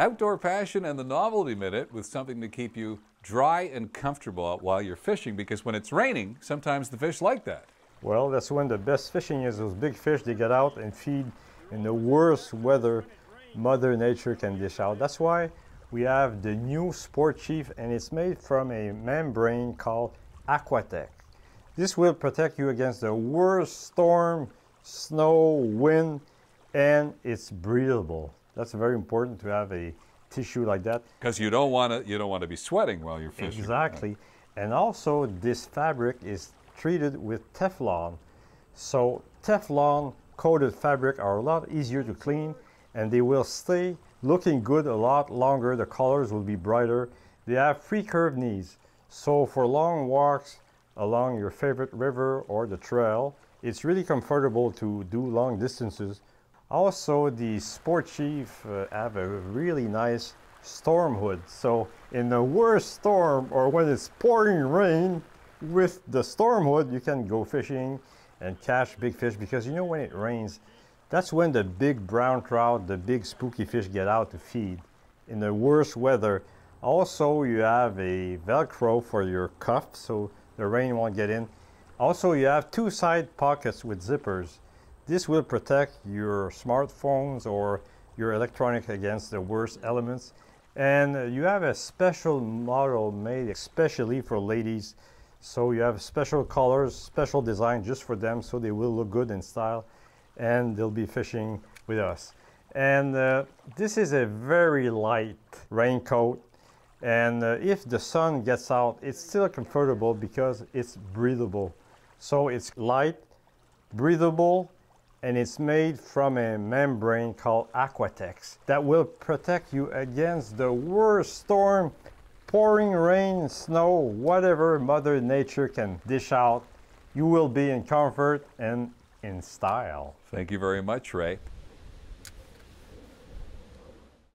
Outdoor passion and the novelty minute with something to keep you dry and comfortable while you're fishing because when it's raining, sometimes the fish like that. Well, that's when the best fishing is. Those big fish, they get out and feed in the worst weather Mother Nature can dish out. That's why we have the new Sportchief and it's made from a membrane called Aquatex. This will protect you against the worst storm, snow, wind, and it's breathable. That's very important to have a tissue like that. Because you don't want to you don't want to be sweating while you're fishing. Exactly. And also this fabric is treated with Teflon. So Teflon coated fabric are a lot easier to clean and they will stay looking good a lot longer. The colors will be brighter. They have free curved knees. So for long walks along your favorite river or the trail, it's really comfortable to do long distances. Also, the Sportchief uh, have a really nice storm hood. So in the worst storm or when it's pouring rain, with the storm hood, you can go fishing and catch big fish because you know when it rains, that's when the big brown trout, the big spooky fish get out to feed in the worst weather. Also, you have a Velcro for your cuff so the rain won't get in. Also, you have two side pockets with zippers. This will protect your smartphones or your electronic against the worst elements. And you have a special model made especially for ladies. So you have special colors, special design just for them so they will look good in style and they'll be fishing with us. And uh, this is a very light raincoat and uh, if the sun gets out it's still comfortable because it's breathable. So it's light, breathable, and it's made from a membrane called Aquatex that will protect you against the worst storm, pouring rain, snow, whatever Mother Nature can dish out. You will be in comfort and in style. Thank you very much, Ray.